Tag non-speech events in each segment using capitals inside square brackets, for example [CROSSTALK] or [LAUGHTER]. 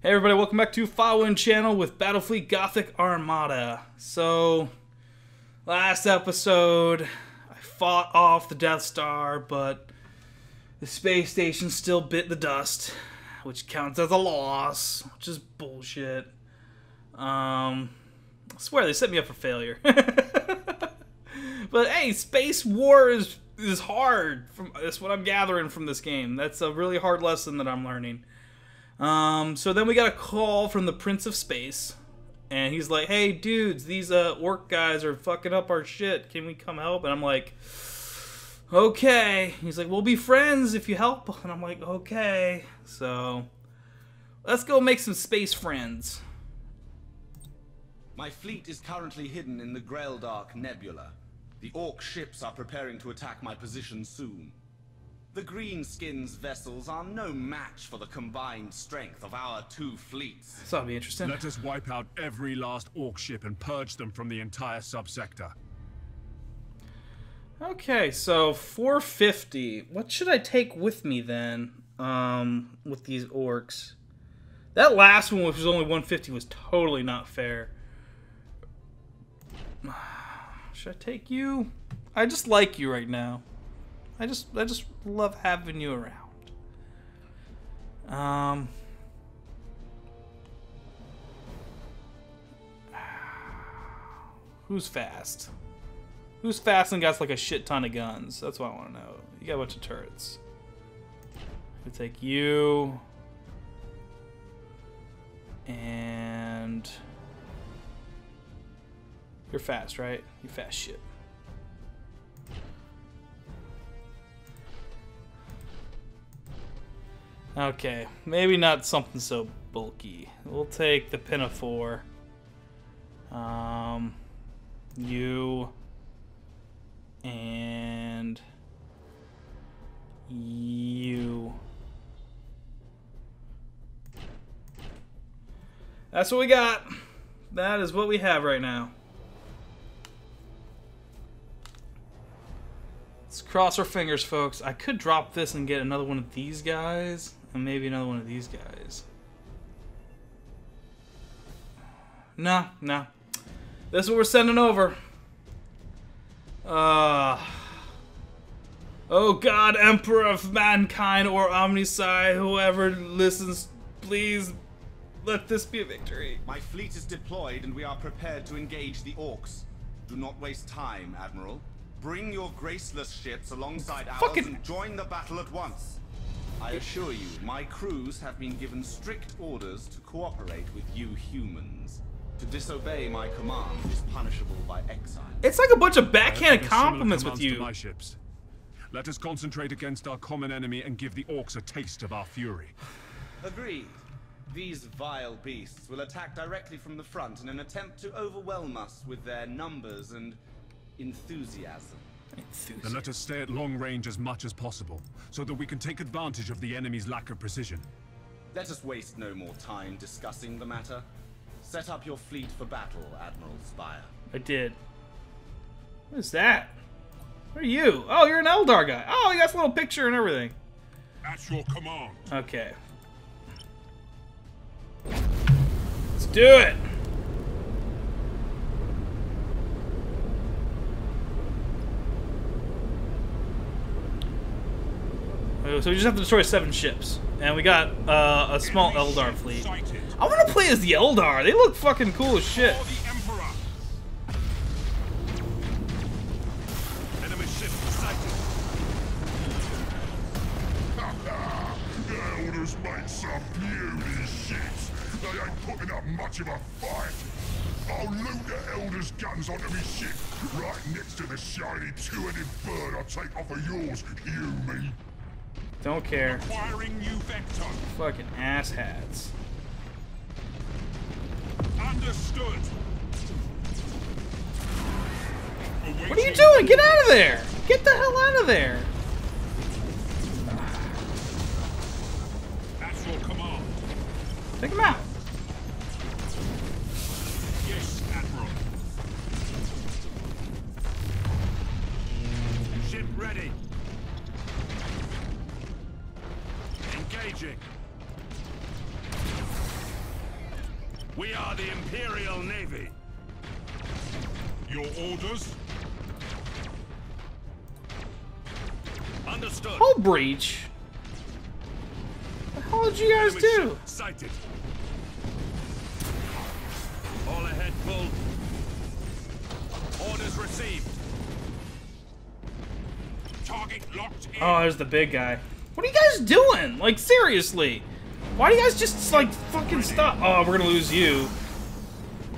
Hey everybody, welcome back to Fawin Channel with Battlefleet Gothic Armada. So, last episode, I fought off the Death Star, but the space station still bit the dust, which counts as a loss, which is bullshit. Um, I swear they set me up for failure. [LAUGHS] but hey, space war is is hard. From that's what I'm gathering from this game. That's a really hard lesson that I'm learning. Um, so then we got a call from the Prince of Space, and he's like, "Hey, dudes, these uh, orc guys are fucking up our shit. Can we come help?" And I'm like, "Okay." He's like, "We'll be friends if you help." And I'm like, "Okay." So let's go make some space friends. My fleet is currently hidden in the Graildark Nebula. The Orc ships are preparing to attack my position soon. The Greenskins vessels are no match for the combined strength of our two fleets. So that'll be interesting. Let us wipe out every last Orc ship and purge them from the entire subsector. Okay, so 450. What should I take with me then? Um, with these orcs. That last one, which was only 150, was totally not fair. [SIGHS] Should I take you? I just like you right now. I just I just love having you around. Um Who's fast? Who's fast and got like a shit ton of guns? That's what I want to know. You got a bunch of turrets. i take you. And you're fast, right? You fast shit. Okay, maybe not something so bulky. We'll take the Pinafore. Um, you and you. That's what we got. That is what we have right now. Let's cross our fingers, folks. I could drop this and get another one of these guys. And maybe another one of these guys. No, no. This is what we're sending over. Uh, oh God, Emperor of Mankind or Omnissiah, whoever listens, please let this be a victory. My fleet is deployed and we are prepared to engage the orcs. Do not waste time, Admiral. Bring your graceless ships alongside Fucking... ours and join the battle at once. I assure you, my crews have been given strict orders to cooperate with you humans. To disobey my command is punishable by exile. It's like a bunch of backhanded compliments with you. My ships. Let us concentrate against our common enemy and give the orcs a taste of our fury. Agreed. These vile beasts will attack directly from the front in an attempt to overwhelm us with their numbers and enthusiasm. Then let us stay at long range as much as possible, so that we can take advantage of the enemy's lack of precision. Let us waste no more time discussing the matter. Set up your fleet for battle, Admiral Spire. I did. What is that? What are you? Oh, you're an Eldar guy. Oh, you got a little picture and everything. At your command. Okay. Let's do it. So we just have to destroy seven ships. And we got uh, a small Eldar fleet. I want to play as the Eldar. They look fucking cool as shit. Fucking asshats. Understood. What are you doing? Get out of there! Get the hell out of there! That's your command. Take him out. Understood. Hull breach. What the hell did you guys do? Sighted. All ahead, full. Orders received. Target locked in. Oh, there's the big guy. What are you guys doing? Like, seriously. Why do you guys just, like, fucking stop? Oh, we're gonna lose you.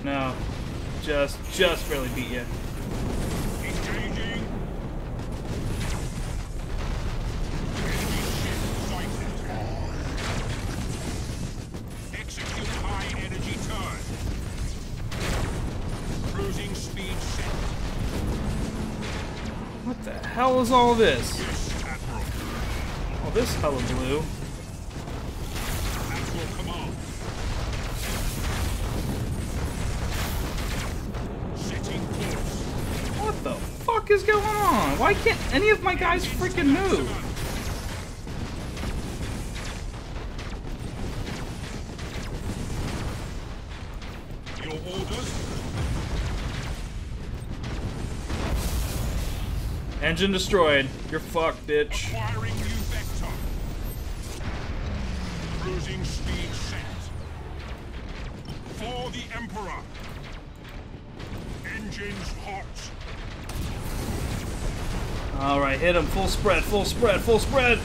No. Just, just barely beat you. Cruising speed set. What the hell is all this? Yes. Oh, this hella blue. What the fuck is going on? Why can't any of my guys freaking move? Engine destroyed. You're fucked, bitch. Acquiring new vector. Cruising speed set. For the Emperor. Engines hot. Alright, hit him. Full spread, full spread, full spread.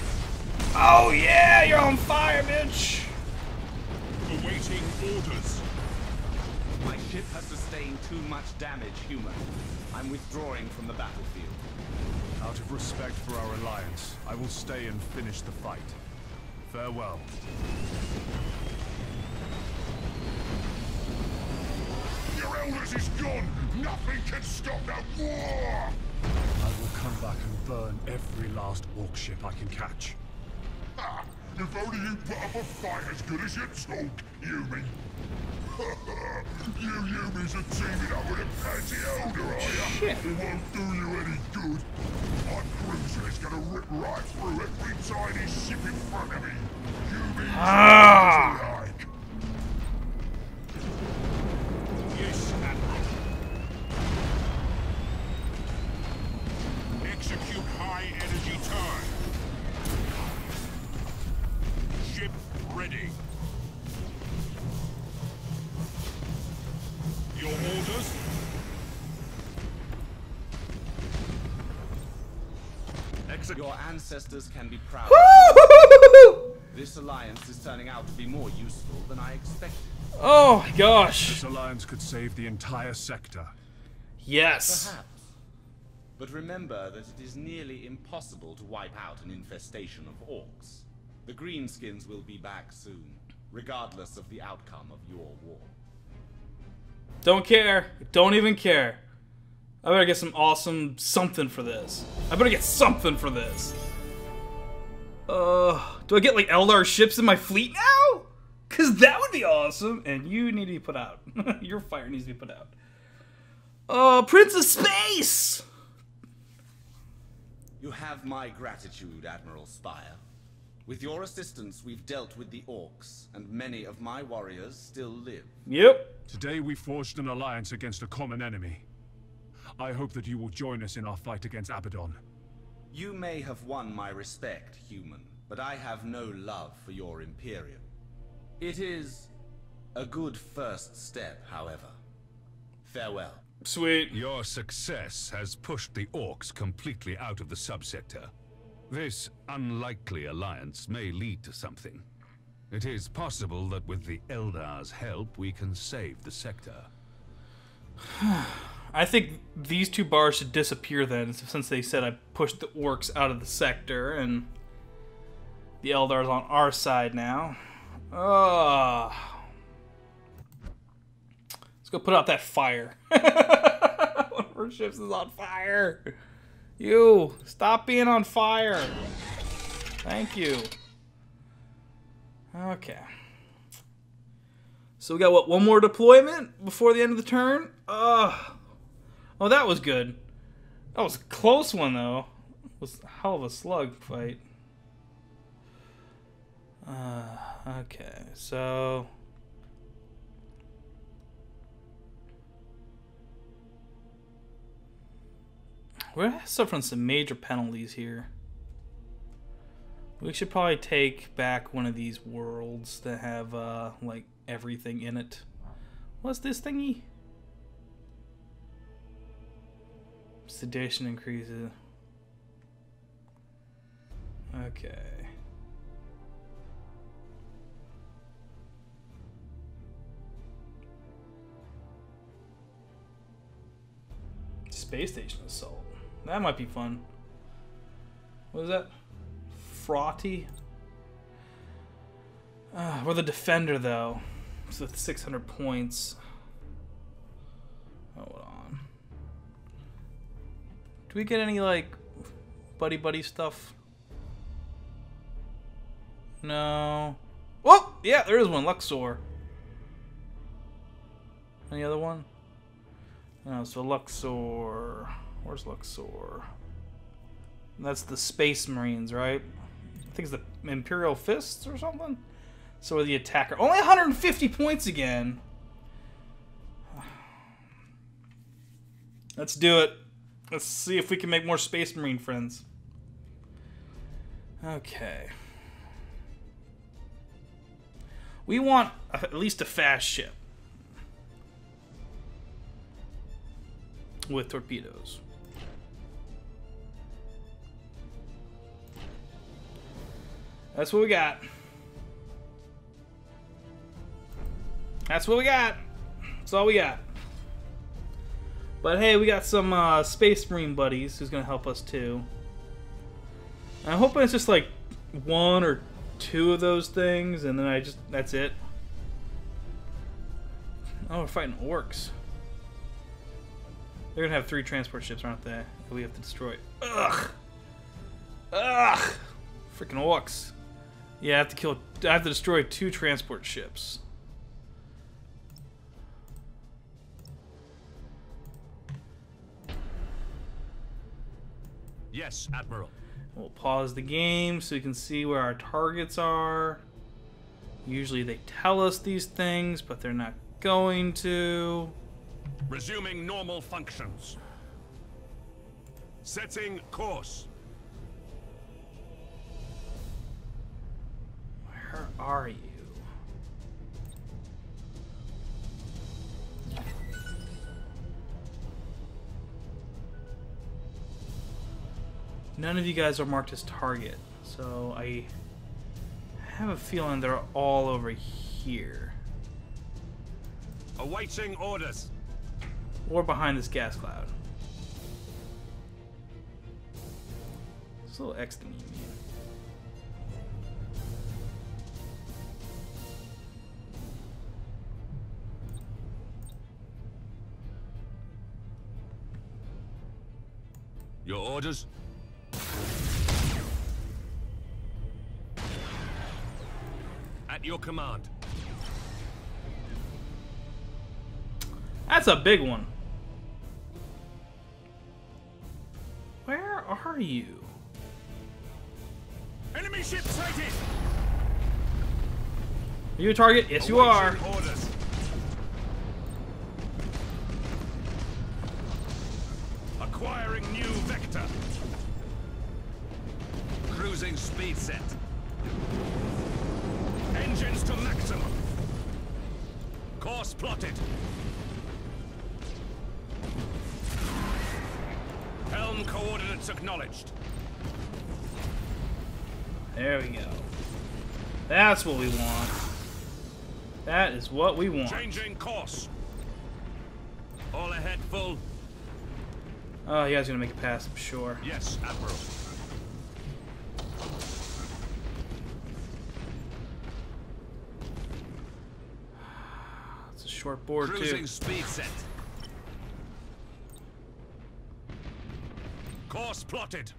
Oh, yeah, you're on fire, bitch. Awaiting orders. My ship has sustained too much damage, human. I'm withdrawing from the battlefield. Out of respect for our alliance, I will stay and finish the fight. Farewell. Your elders is gone. Nothing can stop that war. I will come back and burn every last orc ship I can catch. Ha! If only you put up a fight as good as you talk, Yumi. You Yumis are teaming up with a fancy Eldar, are ya? Shit. It won't do you any good. My cruiser is gonna rip right through every tiny ship in front of me. Yumis Ah. Your ancestors can be proud. This alliance is turning out to be more useful than I expected. Oh my gosh. This alliance could save the entire sector. Yes. Perhaps. But remember that it is nearly impossible to wipe out an infestation of orcs. The greenskins will be back soon, regardless of the outcome of your war. Don't care. Don't even care. I better get some awesome something for this. I better get something for this. Uh, do I get like Eldar ships in my fleet now? Cause that would be awesome. And you need to be put out. [LAUGHS] Your fire needs to be put out. Uh, Prince of Space. You have my gratitude, Admiral Spire. With your assistance, we've dealt with the orcs, and many of my warriors still live. Yep. Today we forged an alliance against a common enemy. I hope that you will join us in our fight against Abaddon. You may have won my respect, human, but I have no love for your Imperium. It is a good first step, however. Farewell. Sweet. Your success has pushed the orcs completely out of the subsector. This unlikely alliance may lead to something. It is possible that with the Eldar's help, we can save the sector. [SIGHS] [SIGHS] [SIGHS] I think these two bars should disappear then, since they said I pushed the orcs out of the sector and the Eldar's on our side now. Ugh. Let's go put out that fire. [LAUGHS] One of our ships is on fire. You, stop being on fire. Thank you. Okay. So we got what? One more deployment before the end of the turn. Ugh. Oh, that was good. That was a close one, though. It was a hell of a slug fight. Uh, okay, so... We're suffering some major penalties here. We should probably take back one of these worlds that have, uh, like, everything in it. What's this thingy? Sedation increases. Okay. Space station assault. That might be fun. What is that? Frotty? Uh, we're the defender, though. So 600 points. Hold on. Do we get any, like, buddy buddy stuff? No. Oh, yeah, there is one. Luxor. Any other one? No, so Luxor. Where's Luxor? That's the Space Marines, right? I think it's the Imperial Fists or something? So the attacker. Only 150 points again. [SIGHS] Let's do it. Let's see if we can make more Space Marine friends. Okay. We want at least a fast ship. With torpedoes. That's what we got. That's what we got. That's all we got. But hey, we got some uh, Space Marine buddies who's gonna help us too. And I'm hoping it's just like one or two of those things, and then I just that's it. Oh, we're fighting orcs. They're gonna have three transport ships, aren't they? That we have to destroy. Ugh. Ugh. Freaking orcs. Yeah, I have to kill. I have to destroy two transport ships. Yes, Admiral. We'll pause the game so you can see where our targets are. Usually they tell us these things, but they're not going to. Resuming normal functions. Setting course. Where are you? None of you guys are marked as target, so I have a feeling they're all over here. Awaiting orders. Or behind this gas cloud. This little X thingy, man. Your orders? Your command. That's a big one. Where are you? Enemy ship sighted! Are you a target? Yes, you are. Orders. Acquiring new vector. Cruising speed set. Engines to maximum. Course plotted. Helm coordinates acknowledged. There we go. That's what we want. That is what we want. Changing course. All ahead full. Oh, you guys gonna make it past, I'm sure. Yes, Admiral. Short board Cruising too. speed set. Course plotted.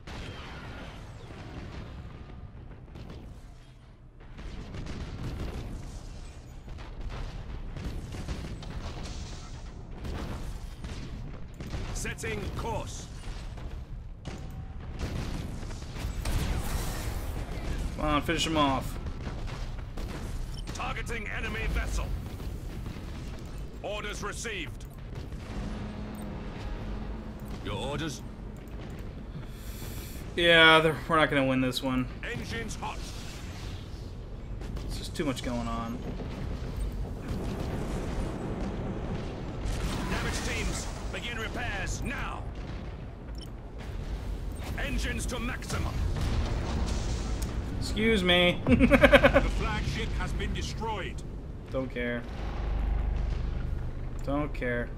Setting course. Come on, finish him off. Targeting enemy vessel. Orders received. Your orders? Yeah, we're not gonna win this one. Engines hot. It's just too much going on. Damage teams, begin repairs now. Engines to maximum. Excuse me. [LAUGHS] The flagship has been destroyed. Don't care. Don't care.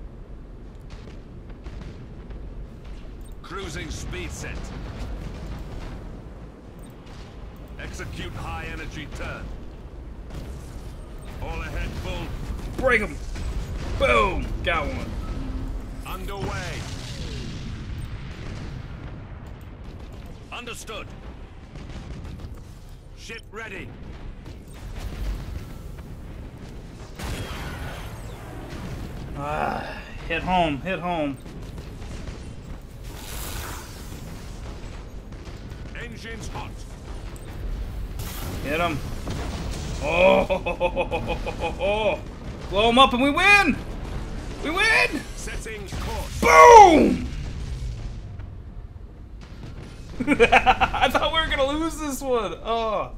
Cruising speed set. Execute high energy turn. All ahead full. Break him! Boom! Got one. Underway. Understood. Ship ready. Ah, hit home, hit home. Engines hot. Hit him. Oh! Blow him up and we win! We win! Setting course. Boom! [LAUGHS] I thought we were gonna lose this one. Oh.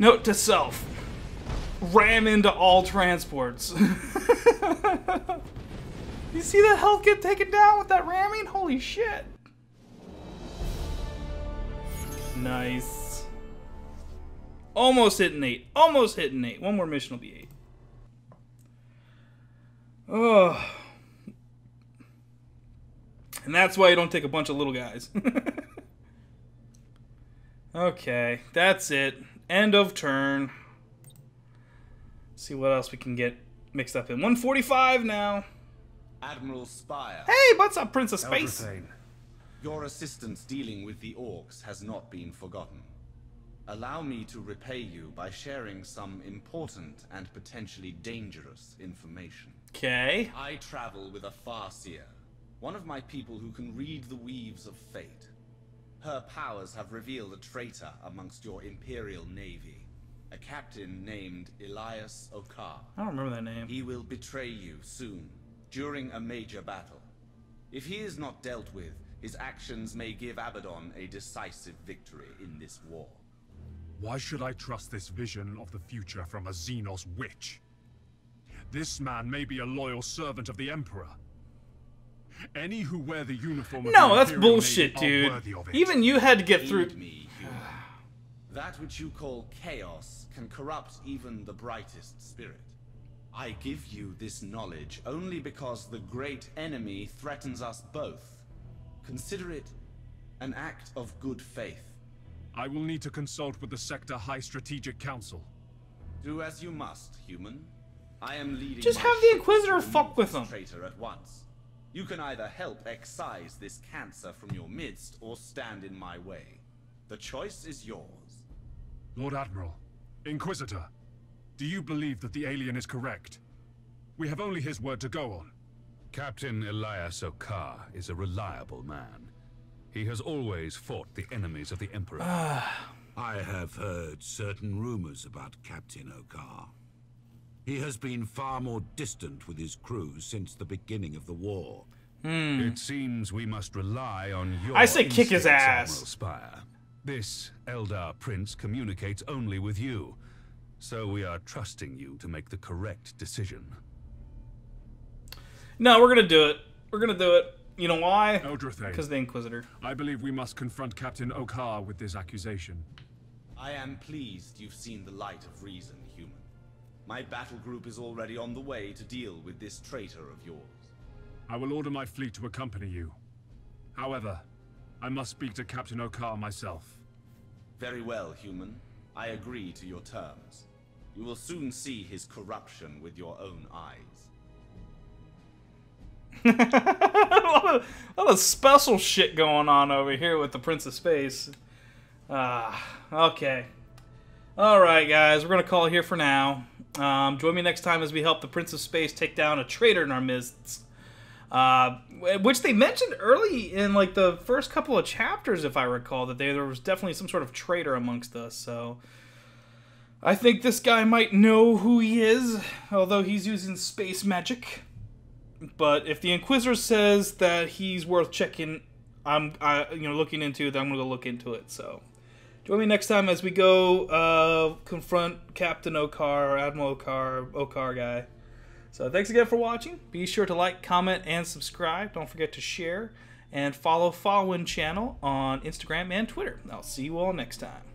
Note to self: ram into all transports. [LAUGHS] [LAUGHS] you see that health get taken down with that ramming? Holy shit! Nice. Almost hitting eight. Almost hitting eight. One more mission will be eight. Oh. And that's why you don't take a bunch of little guys. [LAUGHS] okay, that's it. End of turn. see what else we can get mixed up in. 145 now. Admiral Spire, Hey, what's up, Prince of Space? Eldrathane. your assistance dealing with the orcs has not been forgotten. Allow me to repay you by sharing some important and potentially dangerous information. Okay. I travel with a Farseer, one of my people who can read the weaves of fate. Her powers have revealed a traitor amongst your Imperial Navy, a captain named Elias Okar. I don't remember that name. He will betray you soon, during a major battle. If he is not dealt with, his actions may give Abaddon a decisive victory in this war. Why should I trust this vision of the future from a Xenos witch? This man may be a loyal servant of the Emperor. Any who wear the uniform of No, the that's Imperial bullshit, Navy are dude. worthy of it. Even you had to get through. Me, human. That which you call chaos can corrupt even the brightest spirit. I give you this knowledge only because the great enemy threatens us both. Consider it an act of good faith. I will need to consult with the Sector High Strategic Council. Do as you must, human. I am leading. Just have the Inquisitor fuck with this him. Traitor at once. You can either help excise this cancer from your midst or stand in my way. The choice is yours. Lord Admiral, Inquisitor, do you believe that the alien is correct? We have only his word to go on. Captain Elias Okar is a reliable man. He has always fought the enemies of the Emperor. Ah. I have heard certain rumors about Captain Okar. He has been far more distant with his crew since the beginning of the war. Hmm. It seems we must rely on your I say kick his instincts, ass. Admiral Spire. This Eldar Prince communicates only with you, so we are trusting you to make the correct decision. No, we're gonna do it. We're gonna do it. You know why? Eldrathane, Because the Inquisitor. I believe we must confront Captain Okar with this accusation. I am pleased you've seen the light of reason, human. My battle group is already on the way to deal with this traitor of yours. I will order my fleet to accompany you. However, I must speak to Captain Okar myself. Very well, human. I agree to your terms. You will soon see his corruption with your own eyes. [LAUGHS] a, lot of, a lot of special shit going on over here with the Prince of Space. Ah, okay. All right, guys, we're gonna call it here for now. Um, join me next time as we help the Prince of Space take down a traitor in our midst. Uh, which they mentioned early in like the first couple of chapters, if I recall, that they, there was definitely some sort of traitor amongst us. So I think this guy might know who he is, although he's using space magic. But if the Inquisitor says that he's worth checking I'm I you know looking into it. I'm gonna go look into it. So join me next time as we go uh, confront Captain Okar Admiral Okar Okar guy. So thanks again for watching. Be sure to like, comment, and subscribe. Don't forget to share and follow Fawin channel on Instagram and Twitter. I'll see you all next time.